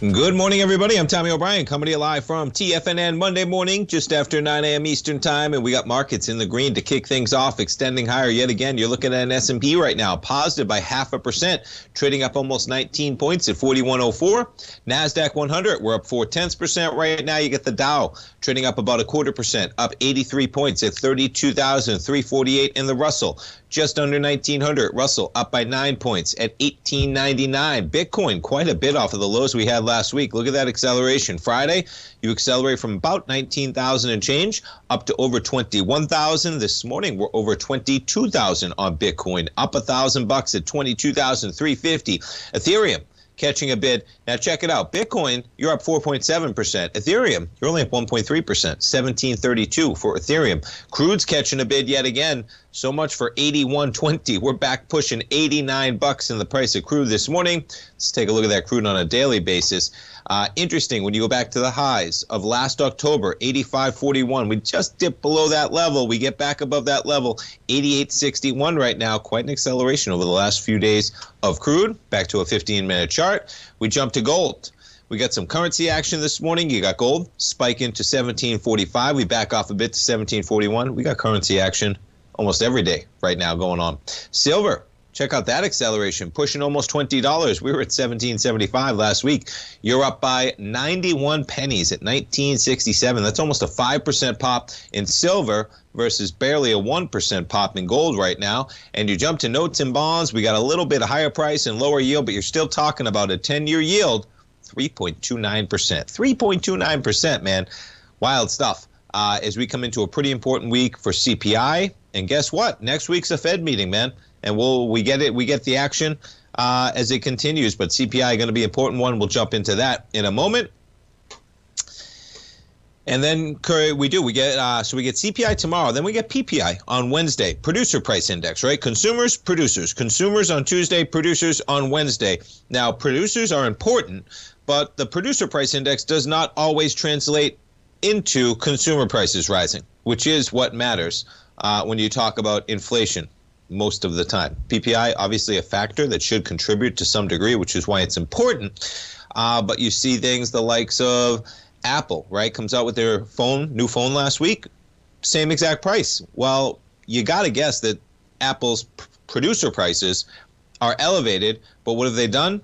Good morning, everybody. I'm Tommy O'Brien, coming to you live from TFNN Monday morning, just after 9 a.m. Eastern Time, and we got markets in the green to kick things off, extending higher yet again. You're looking at an S&P right now, positive by half a percent, trading up almost 19 points at 4104. Nasdaq 100, we're up four tenths percent right now. You get the Dow trading up about a quarter percent, up 83 points at 32,348 in the Russell just under 1900. Russell up by nine points at 1899. Bitcoin quite a bit off of the lows we had last week. Look at that acceleration. Friday, you accelerate from about 19,000 and change up to over 21,000. This morning, we're over 22,000 on Bitcoin, up a thousand bucks at 22,350. Ethereum catching a bid. Now check it out. Bitcoin, you're up 4.7%. Ethereum, you're only up 1.3%. 1732 for Ethereum. Crude's catching a bid yet again. So much for 81.20. We're back pushing 89 bucks in the price of crude this morning. Let's take a look at that crude on a daily basis. Uh, interesting when you go back to the highs of last October, 85.41. We just dipped below that level. We get back above that level, 88.61 right now. Quite an acceleration over the last few days of crude. Back to a 15 minute chart. We jump to gold. We got some currency action this morning. You got gold spike into 1745. We back off a bit to 1741. We got currency action almost every day right now going on. Silver Check out that acceleration, pushing almost $20. We were at 1775 last week. You're up by 91 pennies at 1967. That's almost a 5% pop in silver versus barely a 1% pop in gold right now. And you jump to notes and bonds. We got a little bit of higher price and lower yield, but you're still talking about a 10 year yield, 3.29%. 3.29%, man. Wild stuff. Uh, as we come into a pretty important week for CPI. And guess what? Next week's a Fed meeting, man and we'll we get it we get the action uh, as it continues. But CPI going to be an important one. We'll jump into that in a moment. And then we do we get uh, so we get CPI tomorrow. Then we get PPI on Wednesday. Producer price index, right? Consumers, producers, consumers on Tuesday, producers on Wednesday. Now producers are important, but the producer price index does not always translate into consumer prices rising, which is what matters uh, when you talk about inflation most of the time. PPI, obviously, a factor that should contribute to some degree, which is why it's important. Uh, but you see things the likes of Apple, right? Comes out with their phone, new phone last week, same exact price. Well, you got to guess that Apple's p- producer prices are elevated, but what have they done?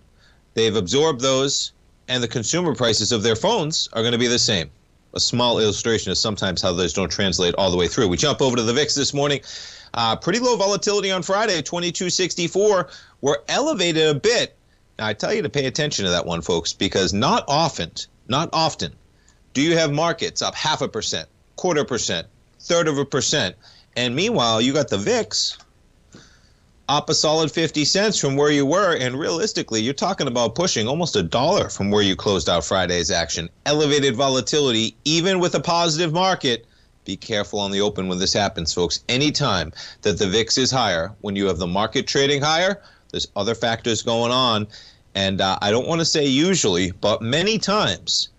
They've absorbed those, and the consumer prices of their phones are going to be the same. A small illustration of sometimes how those don't translate all the way through. We jump over to the VIX this morning. Uh, pretty low volatility on Friday, 2264. We're elevated a bit. Now, I tell you to pay attention to that one, folks, because not often, not often, do you have markets up half a percent, quarter percent, third of a percent. And meanwhile, you got the VIX up a solid 50 cents from where you were. And realistically, you're talking about pushing almost a dollar from where you closed out Friday's action. Elevated volatility, even with a positive market be careful on the open when this happens, folks. Anytime that the VIX is higher, when you have the market trading higher, there's other factors going on. And uh, I don't want to say usually, but many times,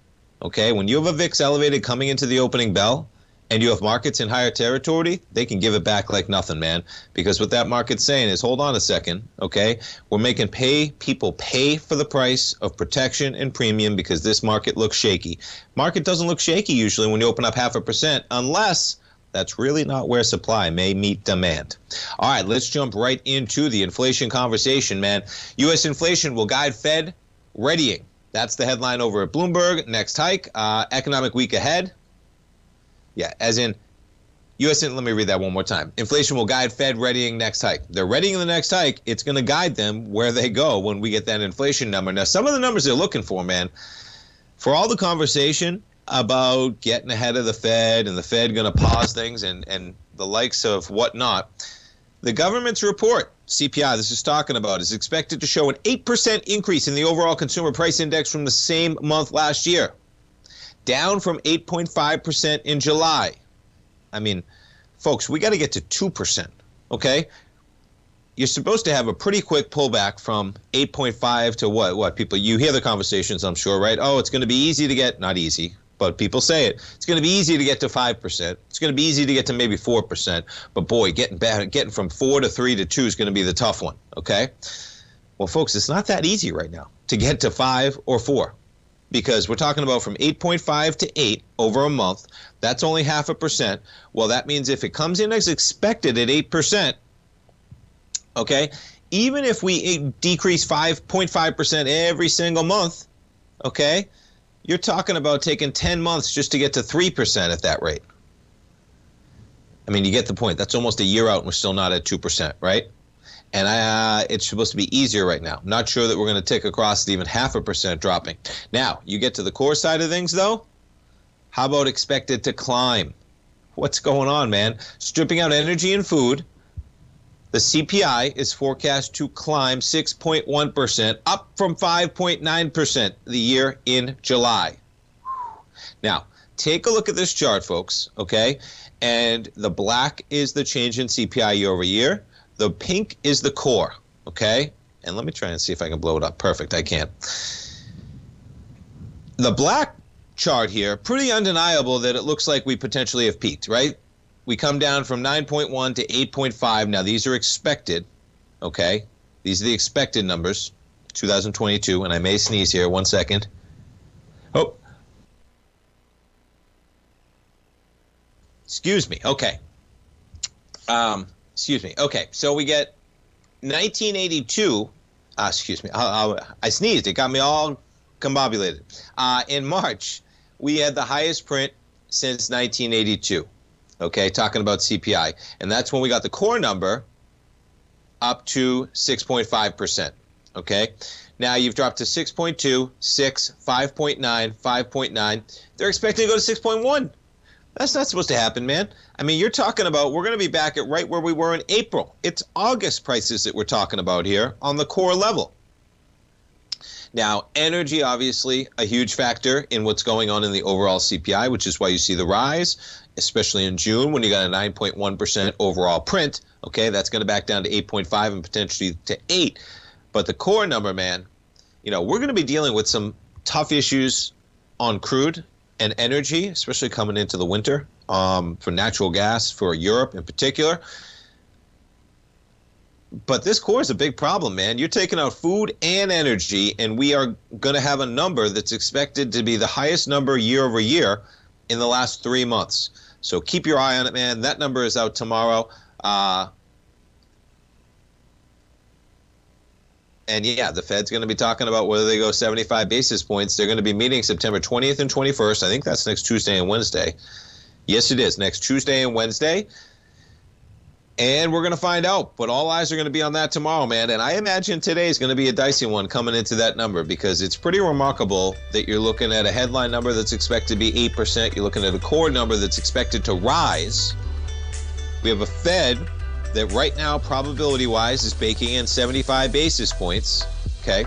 okay, when you have a VIX elevated coming into the opening bell, and you have markets in higher territory, they can give it back like nothing, man. Because what that market's saying is, hold on a second, okay? We're making pay people pay for the price of protection and premium because this market looks shaky. Market doesn't look shaky usually when you open up half a percent, unless that's really not where supply may meet demand. All right, let's jump right into the inflation conversation, man. U.S. inflation will guide Fed readying. That's the headline over at Bloomberg. Next hike, uh, economic week ahead. Yeah, as in U.S. Let me read that one more time. Inflation will guide Fed readying next hike. They're readying the next hike. It's going to guide them where they go when we get that inflation number. Now, some of the numbers they're looking for, man, for all the conversation about getting ahead of the Fed and the Fed going to pause things and, and the likes of whatnot, The government's report, CPI, this is talking about, is expected to show an 8% increase in the overall consumer price index from the same month last year, down from 8.5% in July. I mean, folks, we got to get to 2%, okay? You're supposed to have a pretty quick pullback from 8.5 to what? What people you hear the conversations, I'm sure, right? Oh, it's going to be easy to get, not easy, but people say it. It's going to be easy to get to five percent. It's going to be easy to get to maybe four percent. But boy, getting back, getting from four to three to two is going to be the tough one. Okay. Well, folks, it's not that easy right now to get to five or four, because we're talking about from 8.5 to 8 over a month. That's only half a percent. Well, that means if it comes in as expected at eight percent, okay, even if we decrease 5.5 percent every single month, okay you're talking about taking 10 months just to get to 3% at that rate. I mean, you get the point. That's almost a year out and we're still not at 2%, right? And uh, it's supposed to be easier right now. Not sure that we're going to tick across even half a percent dropping. Now, you get to the core side of things, though. How about expected to climb? What's going on, man? Stripping out energy and food, the CPI is forecast to climb 6.1%, up from 5.9% the year in July. Now, take a look at this chart, folks, okay? And the black is the change in CPI year over year. The pink is the core, okay? And let me try and see if I can blow it up. Perfect, I can't. The black chart here, pretty undeniable that it looks like we potentially have peaked, right? we come down from 9.1 to 8.5. Now, these are expected, okay? These are the expected numbers, 2022, and I may sneeze here. One second. Oh. Excuse me. Okay. Um, excuse me. Okay, so we get 1982. Uh, excuse me. I, I, I sneezed. It got me all combobulated. Uh, in March, we had the highest print since 1982 okay, talking about CPI. And that's when we got the core number up to 6.5%, okay? Now you've dropped to 6.2, 6, 5.9, 5.9. They're expecting to go to 6.1. That's not supposed to happen, man. I mean, you're talking about we're going to be back at right where we were in April. It's August prices that we're talking about here on the core level. Now, energy, obviously, a huge factor in what's going on in the overall CPI, which is why you see the rise especially in June when you got a 9.1% overall print. Okay, that's going to back down to 8.5 and potentially to 8. But the core number, man, you know, we're going to be dealing with some tough issues on crude and energy, especially coming into the winter um, for natural gas for Europe in particular. But this core is a big problem, man. You're taking out food and energy, and we are going to have a number that's expected to be the highest number year over year in the last three months. So keep your eye on it, man. That number is out tomorrow. Uh, and yeah, the Fed's going to be talking about whether they go 75 basis points. They're going to be meeting September 20th and 21st. I think that's next Tuesday and Wednesday. Yes, it is next Tuesday and Wednesday. And we're going to find out, but all eyes are going to be on that tomorrow, man. And I imagine today is going to be a dicey one coming into that number because it's pretty remarkable that you're looking at a headline number that's expected to be 8%. You're looking at a core number that's expected to rise. We have a Fed that right now, probability wise, is baking in 75 basis points. Okay.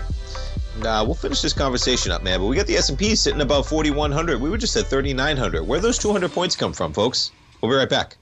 And, uh, we'll finish this conversation up, man. But we got the S&P sitting above 4,100. We were just at 3,900. Where those 200 points come from, folks? We'll be right back.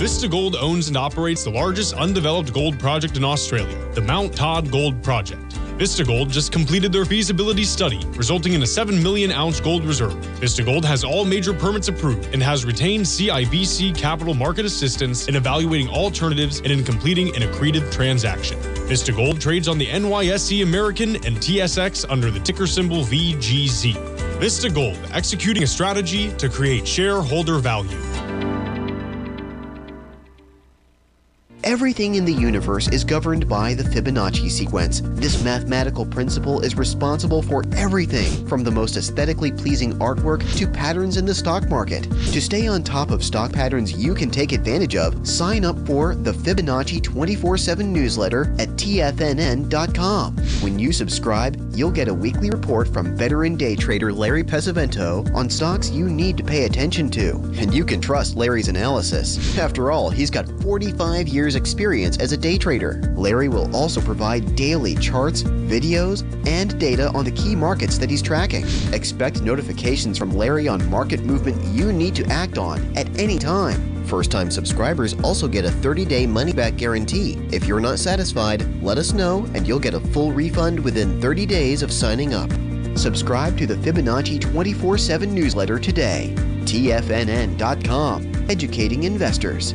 Vista Gold owns and operates the largest undeveloped gold project in Australia, the Mount Todd Gold Project. Vista Gold just completed their feasibility study, resulting in a 7 million ounce gold reserve. Vista Gold has all major permits approved and has retained CIBC capital market assistance in evaluating alternatives and in completing an accretive transaction. Vista Gold trades on the NYSE American and TSX under the ticker symbol VGZ. Vista Gold, executing a strategy to create shareholder value. Everything in the universe is governed by the Fibonacci sequence. This mathematical principle is responsible for everything from the most aesthetically pleasing artwork to patterns in the stock market. To stay on top of stock patterns you can take advantage of, sign up for the Fibonacci 24 7 newsletter at TFNN.com. When you subscribe, you'll get a weekly report from veteran day trader Larry Pesavento on stocks you need to pay attention to. And you can trust Larry's analysis. After all, he's got 45 years' experience as a day trader. Larry will also provide daily charts, videos, and data on the key markets that he's tracking. Expect notifications from Larry on market movement you need to act on at any time. First time subscribers also get a 30 day money back guarantee. If you're not satisfied, let us know and you'll get a full refund within 30 days of signing up. Subscribe to the Fibonacci 24 7 newsletter today. TFNN.com, educating investors.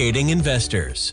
educating investors.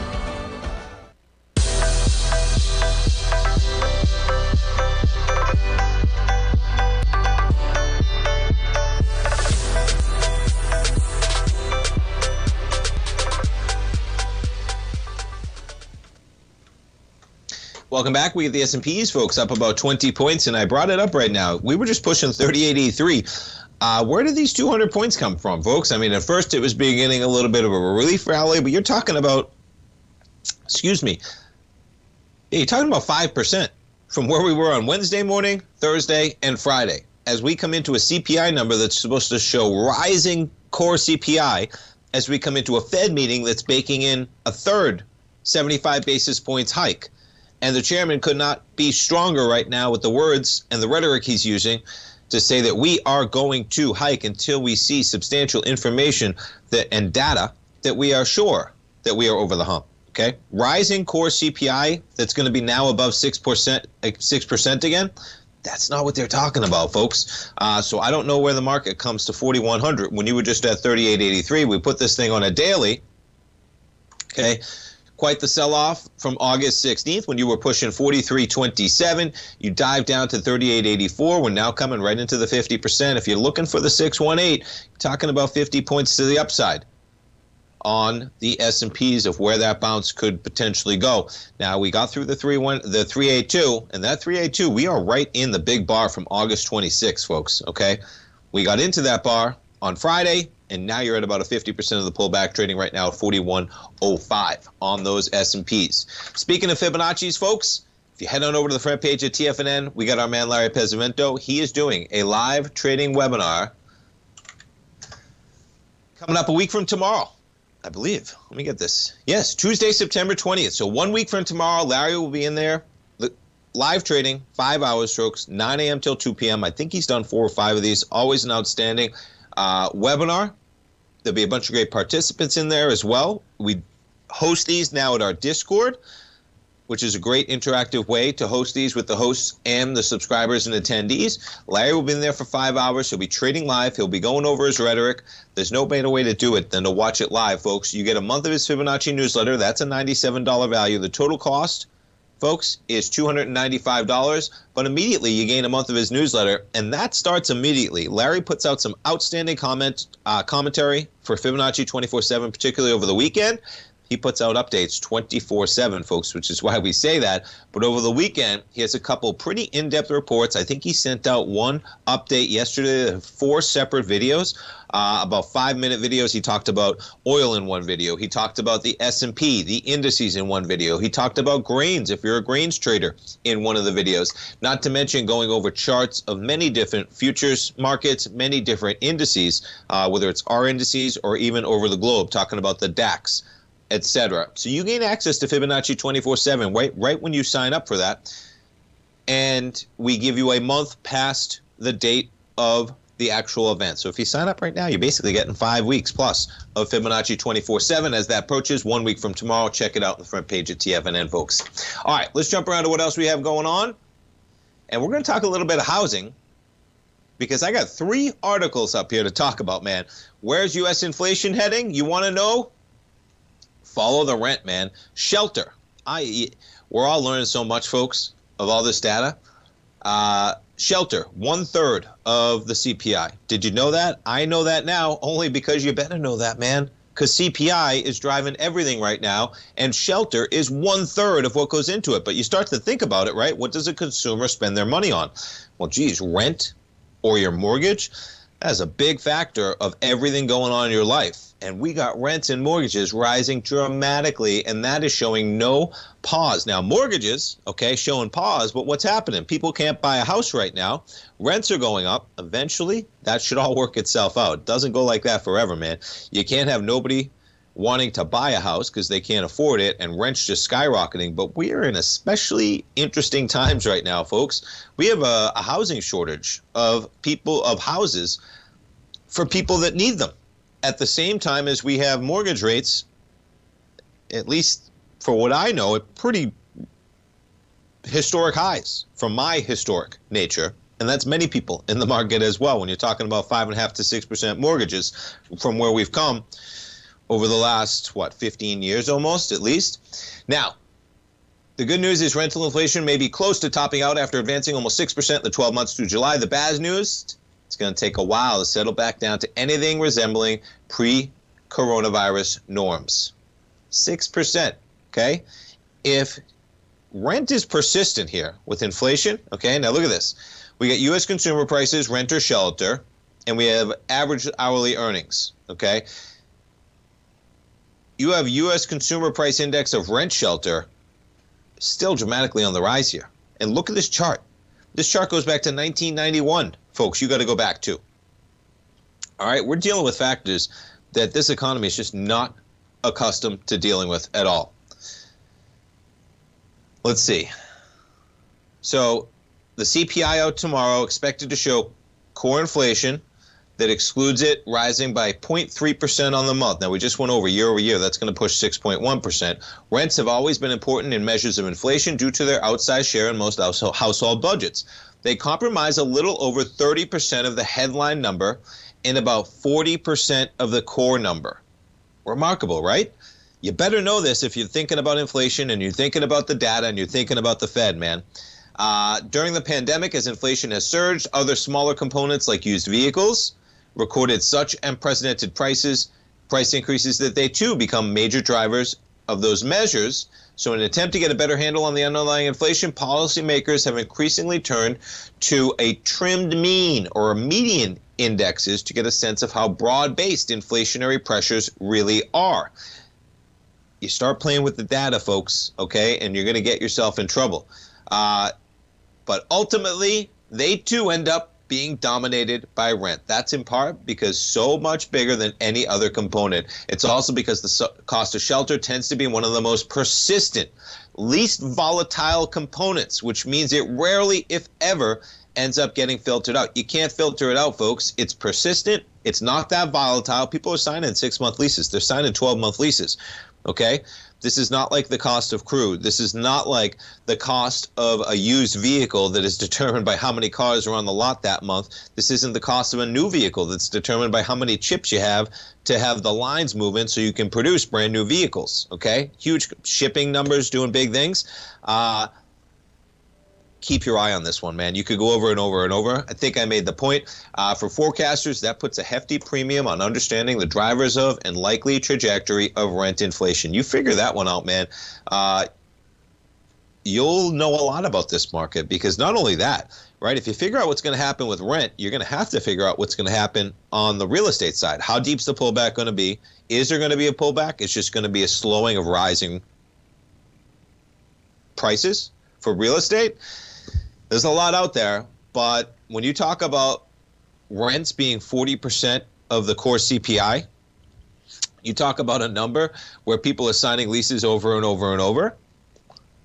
Welcome back. We have the S&Ps, folks, up about 20 points, and I brought it up right now. We were just pushing 3883. Uh, where did these 200 points come from, folks? I mean, at first it was beginning a little bit of a relief rally, but you're talking about, excuse me, you're talking about 5% from where we were on Wednesday morning, Thursday, and Friday. As we come into a CPI number that's supposed to show rising core CPI, as we come into a Fed meeting that's baking in a third 75 basis points hike. And the chairman could not be stronger right now with the words and the rhetoric he's using to say that we are going to hike until we see substantial information that and data that we are sure that we are over the hump. Okay, rising core CPI that's going to be now above six percent, six percent again. That's not what they're talking about, folks. Uh, so I don't know where the market comes to 4,100 when you were just at 38.83. We put this thing on a daily. Okay, quite the sell off from August 16th when you were pushing 43.27. You dive down to 38.84. We're now coming right into the 50%. If you're looking for the 618, talking about 50 points to the upside on the S&Ps of where that bounce could potentially go. Now we got through the 31 the 382 and that 382 we are right in the big bar from August 26 folks, okay? We got into that bar on Friday and now you're at about a 50% of the pullback trading right now at 41.05 on those S&Ps. Speaking of Fibonacci's, folks, if you head on over to the front page of TFNN, we got our man Larry Pesavento. He is doing a live trading webinar coming up a week from tomorrow. I believe. Let me get this. Yes, Tuesday, September 20th. So one week from tomorrow, Larry will be in there. Live trading, five hour strokes, 9 a.m. till 2 p.m. I think he's done four or five of these. Always an outstanding uh, webinar. There'll be a bunch of great participants in there as well. We host these now at our Discord, which is a great interactive way to host these with the hosts and the subscribers and attendees. Larry will be in there for five hours. He'll be trading live. He'll be going over his rhetoric. There's no better way to do it than to watch it live, folks. You get a month of his Fibonacci newsletter. That's a $97 value. The total cost folks, is $295. But immediately you gain a month of his newsletter, and that starts immediately. Larry puts out some outstanding comment uh, commentary for Fibonacci 24/7, particularly over the weekend. He puts out updates 24 7, folks, which is why we say that. But over the weekend, he has a couple pretty in depth reports. I think he sent out one update yesterday, four separate videos. Uh, about five minute videos he talked about oil in one video he talked about the s&p the indices in one video he talked about grains if you're a grains trader in one of the videos not to mention going over charts of many different futures markets many different indices uh, whether it's our indices or even over the globe talking about the dax etc. So you gain access to Fibonacci 24/7 right right when you sign up for that, and we give you a month past the date of the actual event. So if you sign up right now, you're basically getting five weeks plus of Fibonacci 24/7 as that approaches. One week from tomorrow, check it out on the front page at TFNN, folks. All right, let's jump around to what else we have going on, and we're going to talk a little bit of housing because I got three articles up here to talk about, man. Where's U.S. inflation heading? You want to know? Follow the rent, man. Shelter. I we're all learning so much, folks, of all this data. Uh, shelter, one third of the CPI. Did you know that? I know that now only because you better know that, man. Because CPI is driving everything right now, and shelter is one third of what goes into it. But you start to think about it, right? What does a consumer spend their money on? Well, geez, rent or your mortgage. That's a big factor of everything going on in your life and we got rents and mortgages rising dramatically, and that is showing no pause. Now, mortgages, okay, showing pause, but what's happening? People can't buy a house right now. Rents are going up. Eventually, that should all work itself out. It doesn't go like that forever, man. You can't have nobody wanting to buy a house because they can't afford it and rents just skyrocketing. But we are in especially interesting times right now, folks. We have a, a housing shortage of people, of houses for people that need them at the same time as we have mortgage rates, at least for what I know, at pretty historic highs from my historic nature. And that's many people in the market as well. When you're talking about five and a half to six percent mortgages from where we've come over the last, what, 15 years almost, at least. Now, the good news is rental inflation may be close to topping out after advancing almost 6% in the 12 months through July. The bad news it's going to take a while to settle back down to anything resembling pre coronavirus norms. 6%. Okay? If rent is persistent here with inflation, okay, now look at this. We got U.S. consumer prices, renter, shelter, and we have average hourly earnings, okay? You have U.S. consumer price index of rent shelter still dramatically on the rise here. And look at this chart. This chart goes back to 1991 folks, you got to go back to. All right, we're dealing with factors that this economy is just not accustomed to dealing with at all. Let's see. So, the CPI out tomorrow expected to show core inflation that excludes it rising by 0.3% on the month. Now, we just went over year over year. That's going to push 6.1%. Rents have always been important in measures of inflation due to their outsized share in most household budgets. They compromise a little over 30% of the headline number and about 40% of the core number. Remarkable, right? You better know this if you're thinking about inflation and you're thinking about the data and you're thinking about the Fed, man. Uh, during the pandemic, as inflation has surged, other smaller components like used vehicles recorded such unprecedented prices, price increases that they too become major drivers of those measures so, in an attempt to get a better handle on the underlying inflation, policymakers have increasingly turned to a trimmed mean or a median indexes to get a sense of how broad based inflationary pressures really are. You start playing with the data, folks, okay, and you're going to get yourself in trouble. Uh, but ultimately, they too end up being dominated by rent. That's in part because so much bigger than any other component. It's also because the cost of shelter tends to be one of the most persistent, least volatile components, which means it rarely, if ever, ends up getting filtered out. You can't filter it out, folks. It's persistent. It's not that volatile. People are signing six month leases. They're signing 12 month leases. Okay. This is not like the cost of crude. This is not like the cost of a used vehicle that is determined by how many cars are on the lot that month. This isn't the cost of a new vehicle that's determined by how many chips you have to have the lines moving so you can produce brand new vehicles. Okay? Huge shipping numbers doing big things. Uh, keep your eye on this one, man. You could go over and over and over. I think I made the point. Uh, for forecasters, that puts a hefty premium on understanding the drivers of and likely trajectory of rent inflation. You figure that one out, man. Uh, you'll know a lot about this market because not only that, right? If you figure out what's going to happen with rent, you're going to have to figure out what's going to happen on the real estate side. How deep's the pullback going to be? Is there going to be a pullback? It's just going to be a slowing of rising prices for real estate. There's a lot out there, but when you talk about rents being 40% of the core CPI, you talk about a number where people are signing leases over and over and over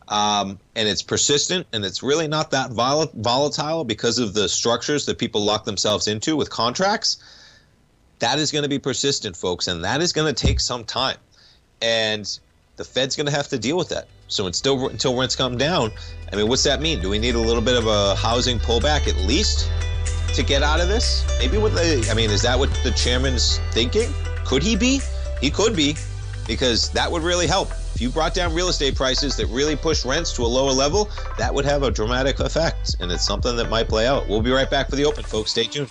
um, and it's persistent and it's really not that vol- volatile because of the structures that people lock themselves into with contracts. That is going to be persistent folks and that is going to take some time and the fed's going to have to deal with that so until, until rents come down i mean what's that mean do we need a little bit of a housing pullback at least to get out of this maybe what the i mean is that what the chairman's thinking could he be he could be because that would really help if you brought down real estate prices that really push rents to a lower level, that would have a dramatic effect. And it's something that might play out. We'll be right back for the open, folks. Stay tuned.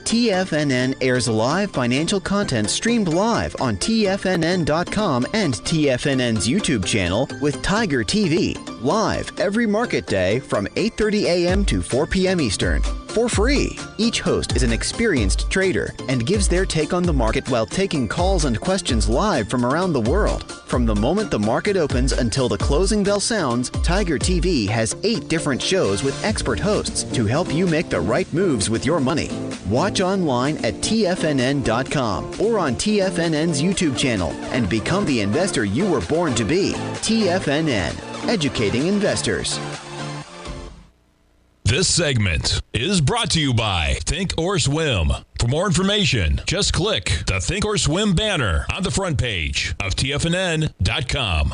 TFNN airs live financial content streamed live on TFNN.com and TFNN's YouTube channel with Tiger TV, live every market day from 8:30 a.m. to 4 p.m. Eastern for free. Each host is an experienced trader and gives their take on the market while taking calls and questions live from around the world. From the moment the market opens until the closing bell sounds, Tiger TV has eight different shows with expert hosts to help you make the right moves with your money. Watch online at TFNN.com or on TFNN's YouTube channel and become the investor you were born to be. TFNN, educating investors. This segment is brought to you by Think or Swim. For more information, just click the Think or Swim banner on the front page of TFNN.com.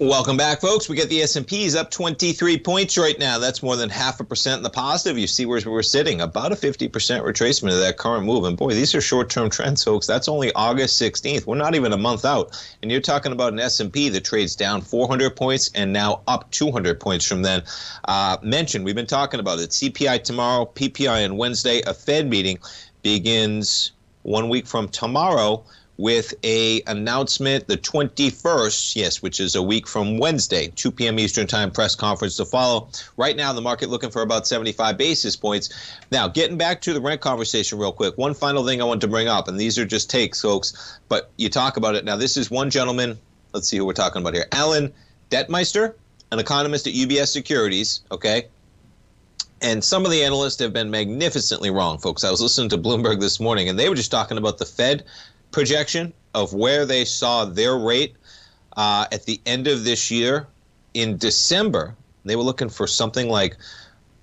Welcome back, folks. We get the S&Ps up 23 points right now. That's more than half a percent in the positive. You see where we're sitting, about a 50% retracement of that current move. And boy, these are short-term trends, folks. That's only August 16th. We're not even a month out, and you're talking about an S&P that trades down 400 points and now up 200 points from then. Uh, mentioned, we've been talking about it. CPI tomorrow, PPI on Wednesday. A Fed meeting begins one week from tomorrow with a announcement the 21st yes which is a week from wednesday 2 p.m eastern time press conference to follow. Right now the market looking for about 75 basis points. Now getting back to the rent conversation real quick one final thing i want to bring up and these are just takes folks but you talk about it. Now this is one gentleman let's see who we're talking about here alan detmeister an economist at ubs securities okay? And some of the analysts have been magnificently wrong, folks. I was listening to Bloomberg this morning, and they were just talking about the Fed projection of where they saw their rate uh, at the end of this year in December. They were looking for something like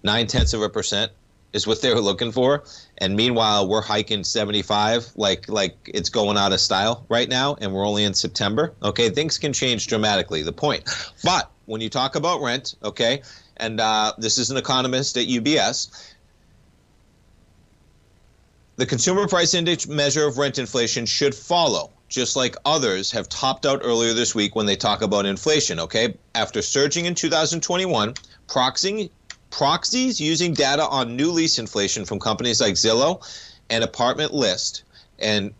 nine tenths of a percent is what they were looking for. And meanwhile, we're hiking 75 like like it's going out of style right now, and we're only in September. Okay, things can change dramatically. The point, but when you talk about rent, okay, and uh, this is an economist at UBS the consumer price index measure of rent inflation should follow, just like others have topped out earlier this week when they talk about inflation, okay? After surging in 2021, proxying, proxies using data on new lease inflation from companies like Zillow and Apartment List and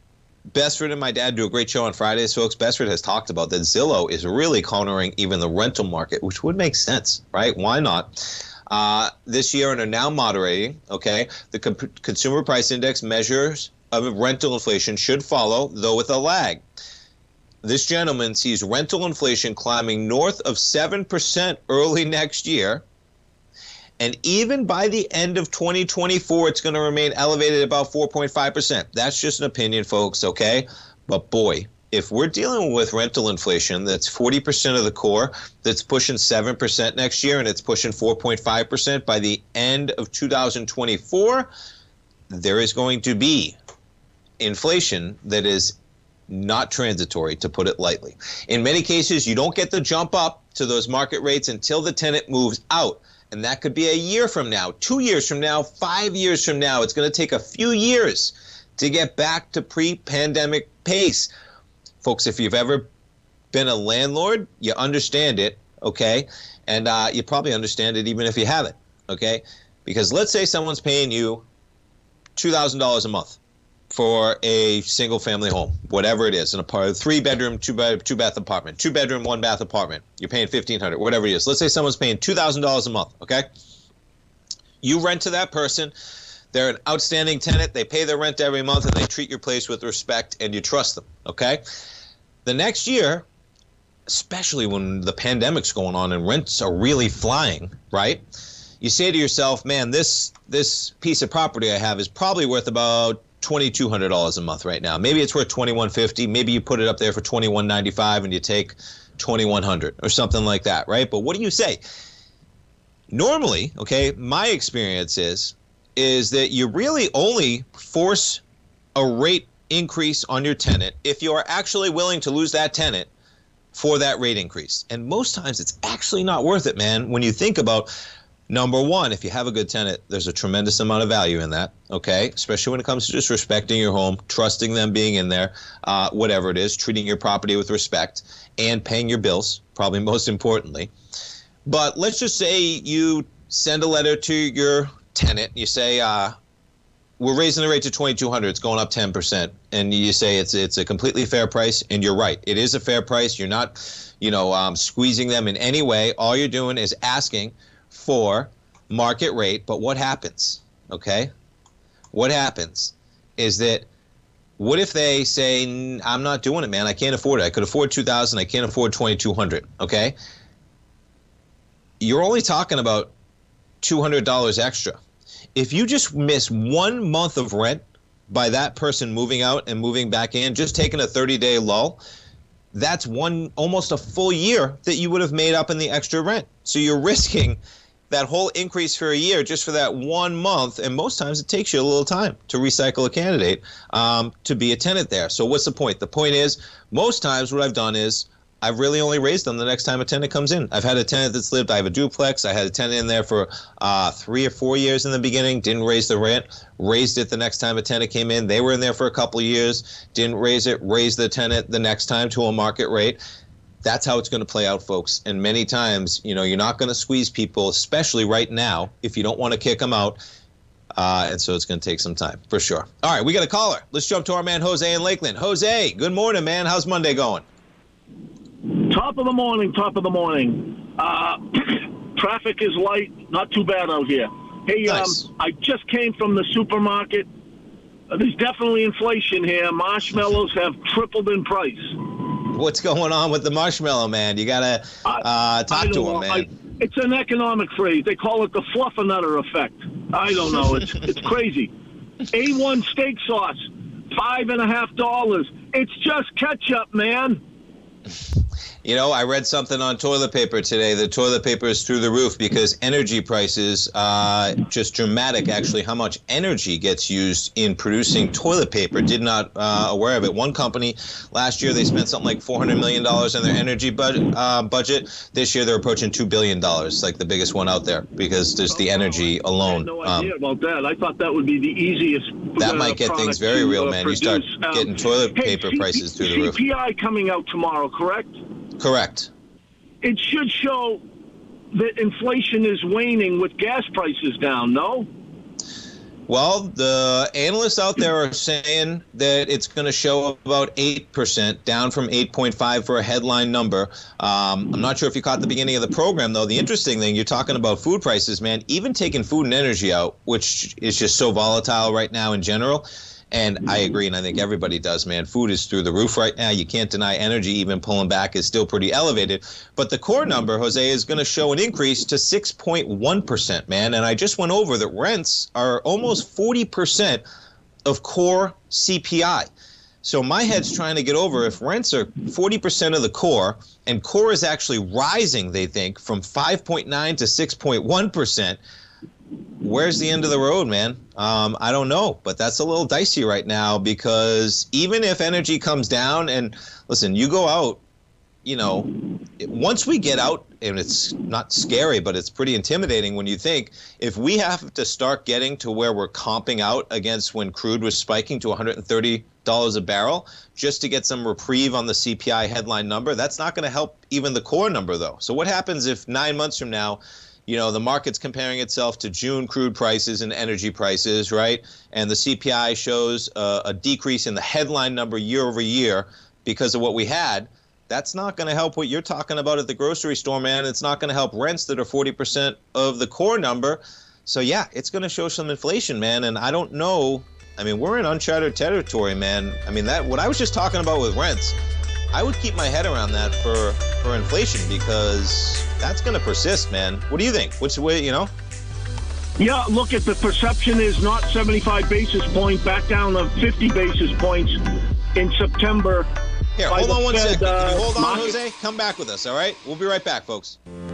Bestford and my dad do a great show on Fridays, folks. Bestford has talked about that Zillow is really cornering even the rental market, which would make sense, right? Why not? Uh, this year and are now moderating. Okay, the consumer price index measures of rental inflation should follow, though with a lag. This gentleman sees rental inflation climbing north of 7% early next year. And even by the end of 2024, it's going to remain elevated about 4.5%. That's just an opinion, folks, okay? But boy, if we're dealing with rental inflation that's 40% of the core, that's pushing 7% next year, and it's pushing 4.5% by the end of 2024, there is going to be inflation that is not transitory, to put it lightly. In many cases, you don't get the jump up to those market rates until the tenant moves out. And that could be a year from now, two years from now, five years from now. It's going to take a few years to get back to pre pandemic pace folks, if you've ever been a landlord, you understand it, okay? And uh, you probably understand it even if you haven't, okay? Because let's say someone's paying you $2,000 a month for a single family home, whatever it is, in a part, three bedroom, two bed, two bath apartment, two bedroom, one bath apartment. You're paying 1500 whatever it is. Let's say someone's paying $2,000 a month, okay? You rent to that person. They're an outstanding tenant. They pay their rent every month and they treat your place with respect and you trust them, okay? The next year, especially when the pandemic's going on and rents are really flying, right? You say to yourself, "Man, this this piece of property I have is probably worth about twenty-two hundred dollars a month right now. Maybe it's worth twenty-one fifty. Maybe you put it up there for twenty-one ninety-five, and you take twenty-one hundred or something like that, right? But what do you say? Normally, okay, my experience is is that you really only force a rate increase on your tenant if you are actually willing to lose that tenant for that rate increase. And most times it's actually not worth it, man. When you think about number one, if you have a good tenant, there's a tremendous amount of value in that, okay? Especially when it comes to just respecting your home, trusting them being in there, uh, whatever it is, treating your property with respect, and paying your bills, probably most importantly. But let's just say you send a letter to your tenant, you say, uh, we're raising the rate to 2200 it's going up 10% and you say it's it's a completely fair price and you're right it is a fair price you're not you know um, squeezing them in any way all you're doing is asking for market rate but what happens okay? What happens is that what if they say i'm not doing it man i can't afford it i could afford 2000 i can't afford 2200 okay? You're only talking about $200 extra if you just miss one month of rent by that person moving out and moving back in, just taking a 30 day lull, that's one almost a full year that you would have made up in the extra rent. So you're risking that whole increase for a year just for that one month. And most times it takes you a little time to recycle a candidate um, to be a tenant there. So what's the point? The point is, most times what I've done is I've really only raised them the next time a tenant comes in. I've had a tenant that's lived. I have a duplex. I had a tenant in there for uh, three or four years in the beginning. Didn't raise the rent. Raised it the next time a tenant came in. They were in there for a couple of years. Didn't raise it. Raised the tenant the next time to a market rate. That's how it's going to play out, folks. And many times, you know, you're not going to squeeze people, especially right now, if you don't want to kick them out. Uh, and so it's going to take some time for sure. All right, we got a caller. Let's jump to our man Jose in Lakeland. Jose, good morning, man. How's Monday going? Top of the morning, top of the morning. Uh, traffic is light, not too bad out here. Hey, Nice. um, I just came from the supermarket. Uh, there's definitely inflation here. Marshmallows have tripled in price. What's going on with the marshmallow man? You got to uh, talk to him, know. man. I- it's an economic phrase. They call it the fluffernutter effect. I don't know. It's it's crazy. A1 steak sauce, five and a half dollars. It's just ketchup, man. You know, I read something on toilet paper today. The toilet paper is through the roof because energy prices, uh, just dramatic actually, how much energy gets used in producing toilet paper. Did not uh, aware of it. One company last year they spent something like four hundred million dollars in their energy budget. Uh, budget this year they're approaching two billion dollars, like the biggest one out there, because there's the energy I alone. had no Um, idea about that. I thought that would be the easiest. That uh, might get things very real, uh, man. You start. Um, getting toilet hey, paper CP prices through the roof. CPI coming out tomorrow, correct? Correct. It should show that inflation is waning with gas prices down. No. Well, the analysts out there are saying that it's going to show about 8%, down from 8.5 for a headline number. Um, I'm not sure if you caught the beginning of the program, though. The interesting thing, you're talking about food prices, man, even taking food and energy out, which is just so volatile right now in general. And I agree, and I think everybody does, man. Food is through the roof right now. You can't deny energy, even pulling back, is still pretty elevated. But the core number, Jose, is going to show an increase to 6.1%, man. And I just went over that rents are almost 40% of core CPI. So my head's trying to get over if rents are 40% of the core and core is actually rising, they think, from 5.9 to 6.1%. Where's the end of the road, man? Um, I don't know, but that's a little dicey right now because even if energy comes down, and listen, you go out, you know, once we get out, and it's not scary, but it's pretty intimidating when you think if we have to start getting to where we're comping out against when crude was spiking to $130 a barrel just to get some reprieve on the CPI headline number, that's not going to help even the core number, though. So, what happens if nine months from now, you know, the market's comparing itself to June crude prices and energy prices, right? And the CPI shows a, a decrease in the headline number year over year because of what we had. That's not going to help what you're talking about at the grocery store, man. It's not going to help rents that are 40% of the core number. So, yeah, it's going to show some inflation, man. And I don't know. I mean, we're in uncharted territory, man. I mean, that what I was just talking about with rents, I would keep my head around that for, for inflation because that's going to persist, man. What do you think? What's the way, you know? Yeah, look at the perception is not 75 basis points, back down to 50 basis points in September. Here, hold on one Fed, second. Can you uh, hold on, market- Jose? Come back with us, all right? We'll be right back, folks.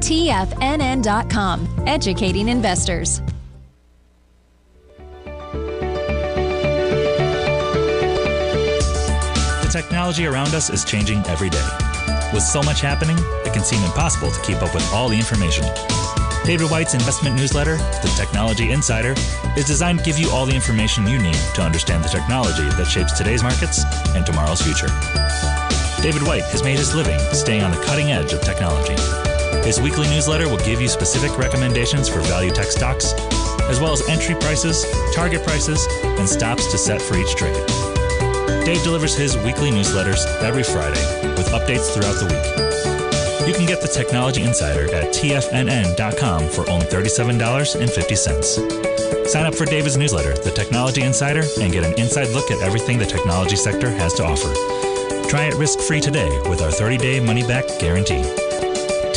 TFNN.com, educating investors. The technology around us is changing every day. With so much happening, it can seem impossible to keep up with all the information. David White's investment newsletter, The Technology Insider, is designed to give you all the information you need to understand the technology that shapes today's markets and tomorrow's future. David White has made his living staying on the cutting edge of technology. His weekly newsletter will give you specific recommendations for value tech stocks, as well as entry prices, target prices, and stops to set for each trade. Dave delivers his weekly newsletters every Friday with updates throughout the week. You can get the Technology Insider at tfnn.com for only $37.50. Sign up for David's newsletter, The Technology Insider, and get an inside look at everything the technology sector has to offer. Try it risk free today with our 30 day money back guarantee.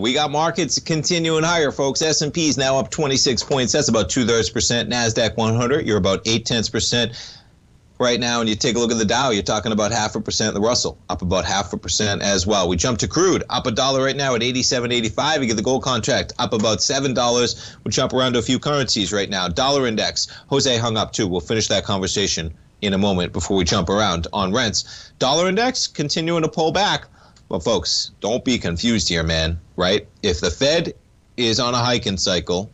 And we got markets continuing higher, folks. S&P is now up 26 points. That's about two thirds percent. Nasdaq 100, you're about eight tenths percent right now. And you take a look at the Dow, you're talking about half a percent. The Russell up about half a percent as well. We jump to crude, up a dollar right now at 87.85. You get the gold contract up about seven dollars. We jump around to a few currencies right now. Dollar index, Jose hung up too. We'll finish that conversation in a moment before we jump around on rents. Dollar index continuing to pull back. Well, folks, don't be confused here, man, right? If the Fed is on a hiking cycle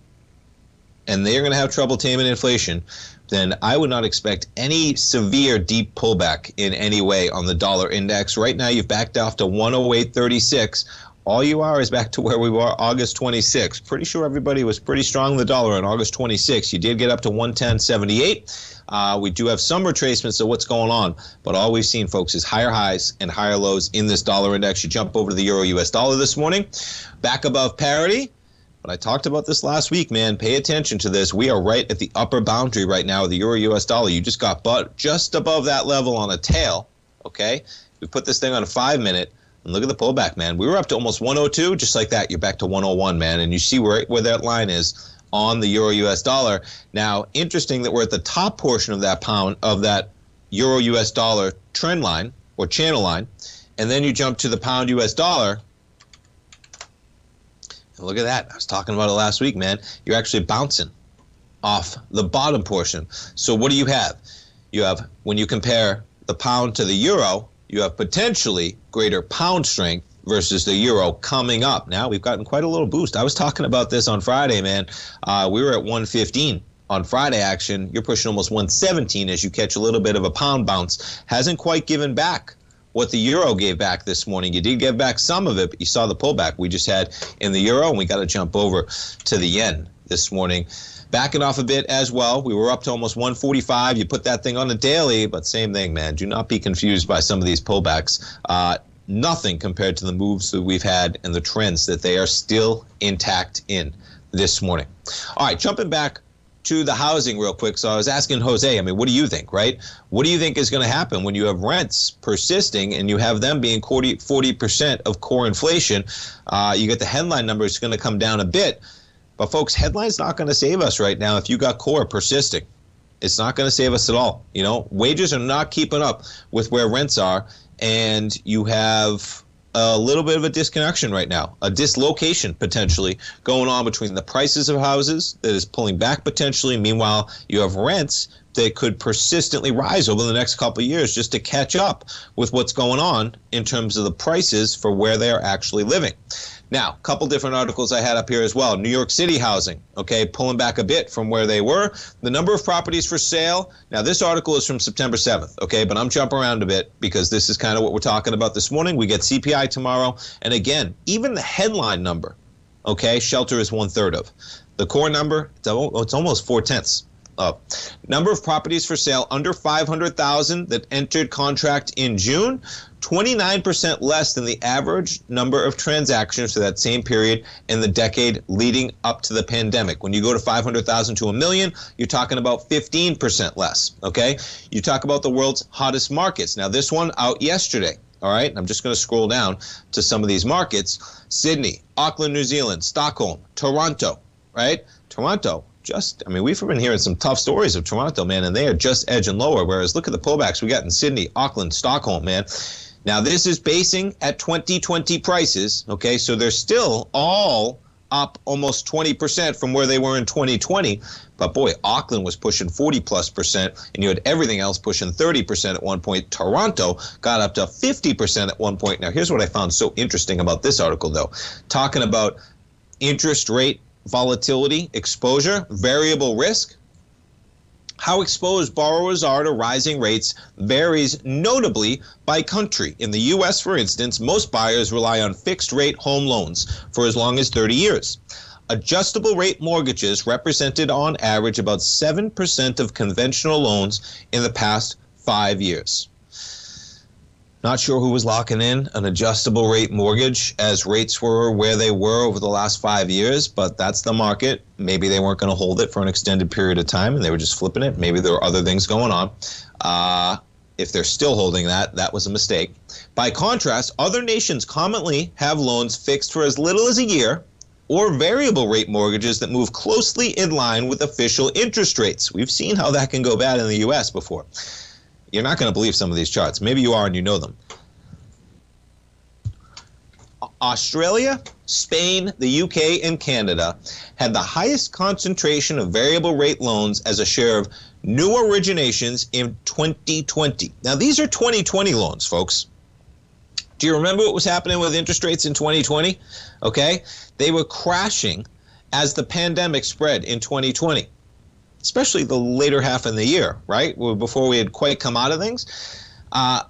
and they're going to have trouble taming inflation, then I would not expect any severe deep pullback in any way on the dollar index. Right now, you've backed off to 108.36. All you are is back to where we were August 26. Pretty sure everybody was pretty strong the dollar on August 26. You did get up to 110.78. Uh, we do have some retracements of what's going on, but all we've seen, folks, is higher highs and higher lows in this dollar index. You jump over to the euro US dollar this morning, back above parity. But I talked about this last week, man. Pay attention to this. We are right at the upper boundary right now of the euro US dollar. You just got but just above that level on a tail. Okay, we put this thing on a five minute. And look at the pullback, man. We were up to almost 102, just like that. You're back to 101, man. And you see where where that line is on the euro US dollar. Now, interesting that we're at the top portion of that pound of that euro US dollar trend line or channel line. And then you jump to the pound US dollar. And look at that. I was talking about it last week, man. You're actually bouncing off the bottom portion. So what do you have? You have when you compare the pound to the euro, you have potentially greater pound strength versus the euro coming up. Now we've gotten quite a little boost. I was talking about this on Friday, man. Uh, we were at 115 on Friday action. You're pushing almost 117 as you catch a little bit of a pound bounce. Hasn't quite given back what the euro gave back this morning. You did give back some of it, but you saw the pullback we just had in the euro, and we got to jump over to the yen this morning. Backing off a bit as well. We were up to almost 145. You put that thing on the daily, but same thing, man. Do not be confused by some of these pullbacks. Uh, nothing compared to the moves that we've had and the trends that they are still intact in this morning. All right, jumping back to the housing real quick. So I was asking Jose, I mean, what do you think, right? What do you think is going to happen when you have rents persisting and you have them being 40, 40% of core inflation? Uh, you get the headline number, it's going to come down a bit. But folks, headline's not going to save us right now if you got core persisting. It's not going to save us at all. You know, wages are not keeping up with where rents are and you have a little bit of a disconnection right now, a dislocation potentially going on between the prices of houses that is pulling back potentially. Meanwhile, you have rents that could persistently rise over the next couple of years just to catch up with what's going on in terms of the prices for where they are actually living. Now, a couple different articles I had up here as well. New York City housing, okay, pulling back a bit from where they were. The number of properties for sale. Now, this article is from September 7th, okay, but I'm jumping around a bit because this is kind of what we're talking about this morning. We get CPI tomorrow. And again, even the headline number, okay, shelter is one third of. The core number, it's almost four tenths up. Number of properties for sale under 500,000 that entered contract in June, 29% less than the average number of transactions for that same period in the decade leading up to the pandemic. When you go to 500,000 to a million, you're talking about 15% less, okay? You talk about the world's hottest markets. Now this one out yesterday. All right, I'm just going to scroll down to some of these markets Sydney, Auckland, New Zealand, Stockholm, Toronto, right? Toronto, just, I mean, we've been hearing some tough stories of Toronto, man, and they are just edging lower. Whereas look at the pullbacks we got in Sydney, Auckland, Stockholm, man. Now, this is basing at 2020 prices, okay? So they're still all up almost 20% from where they were in 2020. But boy, Auckland was pushing 40 plus percent, and you had everything else pushing 30% at one point. Toronto got up to 50% at one point. Now, here's what I found so interesting about this article, though talking about interest rate volatility, exposure, variable risk. How exposed borrowers are to rising rates varies notably by country. In the U.S., for instance, most buyers rely on fixed rate home loans for as long as 30 years. Adjustable rate mortgages represented on average about 7% of conventional loans in the past five years. Not sure who was locking in an adjustable rate mortgage as rates were where they were over the last five years, but that's the market. Maybe they weren't going to hold it for an extended period of time and they were just flipping it. Maybe there were other things going on. Uh, if they're still holding that, that was a mistake. By contrast, other nations commonly have loans fixed for as little as a year or variable rate mortgages that move closely in line with official interest rates. We've seen how that can go bad in the US before. You're not going to believe some of these charts. Maybe you are and you know them. Australia, Spain, the UK, and Canada had the highest concentration of variable rate loans as a share of new originations in 2020. Now, these are 2020 loans, folks. Do you remember what was happening with interest rates in 2020? Okay. They were crashing as the pandemic spread in 2020 especially the later half of the year, right? Before we had quite come out of things. Uh,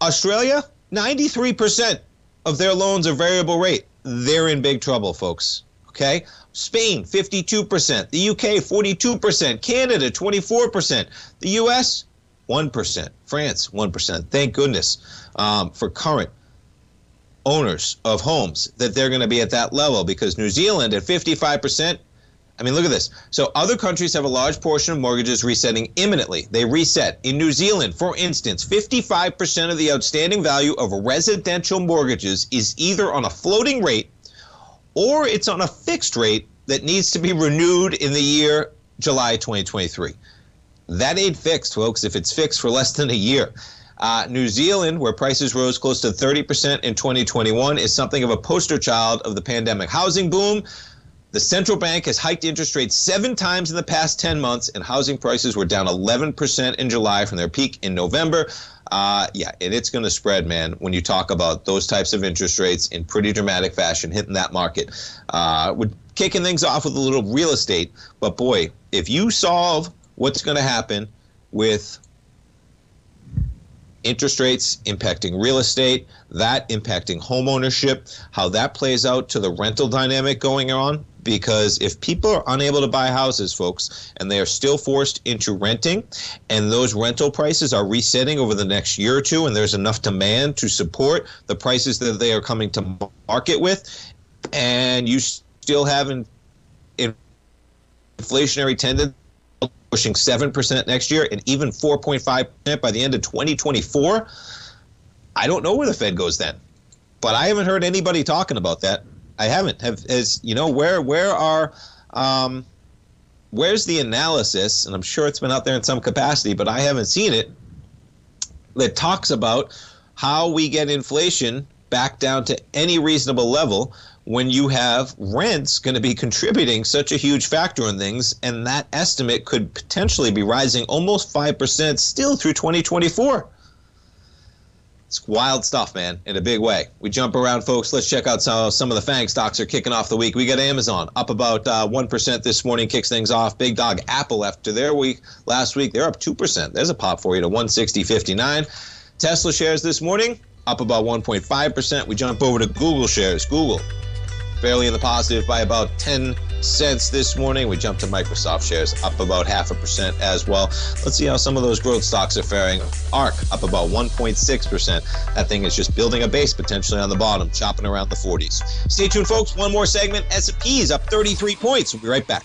Australia, 93% of their loans are variable rate. They're in big trouble, folks. Okay? Spain, 52%. The UK, 42%. Canada, 24%. The US, 1%. France, 1%. Thank goodness um, for current owners of homes that they're going to be at that level because New Zealand at 55%, I mean, look at this. So, other countries have a large portion of mortgages resetting imminently. They reset. In New Zealand, for instance, 55% of the outstanding value of residential mortgages is either on a floating rate or it's on a fixed rate that needs to be renewed in the year July 2023. That ain't fixed, folks, if it's fixed for less than a year. Uh, New Zealand, where prices rose close to 30% in 2021, is something of a poster child of the pandemic housing boom. The central bank has hiked interest rates seven times in the past 10 months, and housing prices were down 11% in July from their peak in November. Uh, yeah, and it's going to spread, man, when you talk about those types of interest rates in pretty dramatic fashion hitting that market. Uh, we're kicking things off with a little real estate, but boy, if you solve what's going to happen with interest rates impacting real estate, that impacting home ownership, how that plays out to the rental dynamic going on. Because if people are unable to buy houses, folks, and they are still forced into renting, and those rental prices are resetting over the next year or two, and there's enough demand to support the prices that they are coming to market with, and you still have an inflationary tendency pushing 7% next year and even 4.5% by the end of 2024. I don't know where the Fed goes then. But I haven't heard anybody talking about that. I haven't. Have as you know where where are um, where's the analysis? And I'm sure it's been out there in some capacity, but I haven't seen it that talks about how we get inflation back down to any reasonable level when you have rents going to be contributing such a huge factor in things, and that estimate could potentially be rising almost 5% still through 2024. It's wild stuff, man, in a big way. We jump around, folks. Let's check out some, some of the FANG stocks are kicking off the week. We got Amazon up about uh, 1% this morning, kicks things off. Big Dog Apple after their week last week, they're up 2%. There's a pop for you to 160.59. Tesla shares this morning up about 1.5%. We jump over to Google shares. Google fairly in the positive by about 10 cents this morning. We jumped to Microsoft shares up about half a percent as well. Let's see how some of those growth stocks are faring. ARKK up about 1.6%. That thing is just building a base potentially on the bottom, chopping around the 40s. Stay tuned, folks. One more segment. S&P is up 33 points. We'll be right back.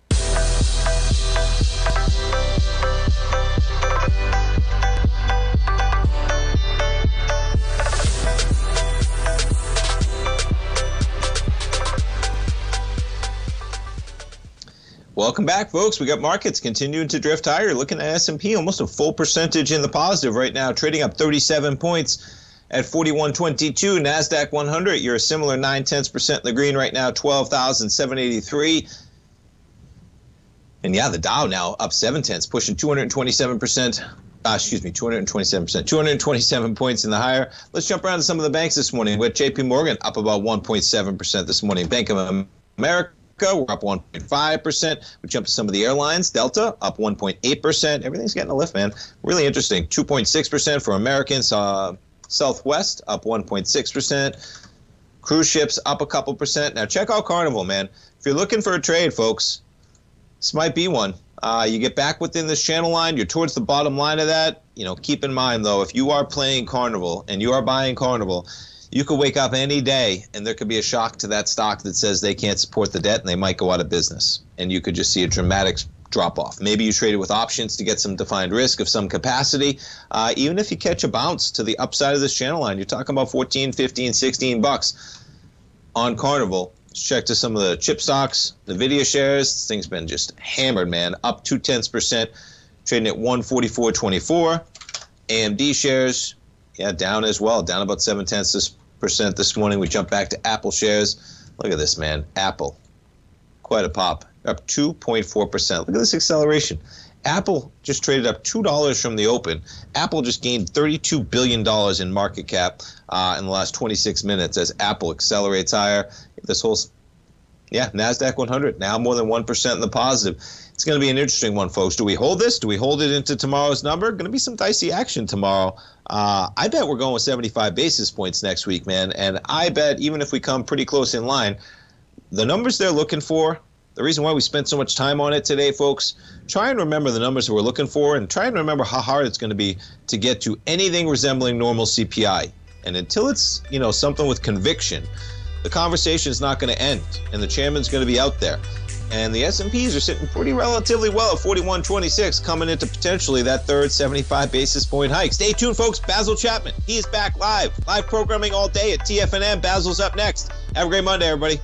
Welcome back, folks. We got markets continuing to drift higher. Looking at S&P, almost a full percentage in the positive right now, trading up 37 points at 4122. Nasdaq 100, you're a similar nine tenths percent in the green right now, 12,783. And yeah, the Dow now up seven tenths, pushing 227 percent. Uh, excuse me, 227 percent, 227 points in the higher. Let's jump around to some of the banks this morning. With J.P. Morgan up about 1.7 percent this morning. Bank of America we're up 1.5%. We jump to some of the airlines. Delta up 1.8%. Everything's getting a lift, man. Really interesting. 2.6% for Americans. Uh, Southwest up 1.6%. Cruise ships up a couple percent. Now check out Carnival, man. If you're looking for a trade, folks, this might be one. Uh, you get back within this channel line, you're towards the bottom line of that. You know, keep in mind though, if you are playing Carnival and you are buying Carnival, you could wake up any day and there could be a shock to that stock that says they can't support the debt and they might go out of business. And you could just see a dramatic drop off. Maybe you trade it with options to get some defined risk of some capacity. Uh, even if you catch a bounce to the upside of this channel line, you're talking about 14, 15, 16 bucks on Carnival. Let's check to some of the chip stocks, Nvidia shares. This thing's been just hammered, man. Up two tenths percent, trading at 144.24. AMD shares, yeah, down as well, down about seven tenths percent this morning. We jump back to Apple shares. Look at this, man. Apple, quite a pop up 2.4%. Look at this acceleration. Apple just traded up $2 from the open. Apple just gained $32 billion in market cap uh, in the last 26 minutes as Apple accelerates higher. This whole, yeah, NASDAQ 100 now more than 1% in the positive. It's going to be an interesting one, folks. Do we hold this? Do we hold it into tomorrow's number? Going to be some dicey action tomorrow. Uh, I bet we're going with 75 basis points next week, man. And I bet even if we come pretty close in line, the numbers they're looking for the reason why we spent so much time on it today, folks, try and remember the numbers we're looking for and try and remember how hard it's going to be to get to anything resembling normal CPI. And until it's, you know, something with conviction, the conversation is not going to end and the chairman's going to be out there. And the S&Ps are sitting pretty relatively well at 41.26 coming into potentially that third 75 basis point hike. Stay tuned, folks. Basil Chapman, he is back live. Live programming all day at TFNN. Basil's up next. Have a great Monday, everybody.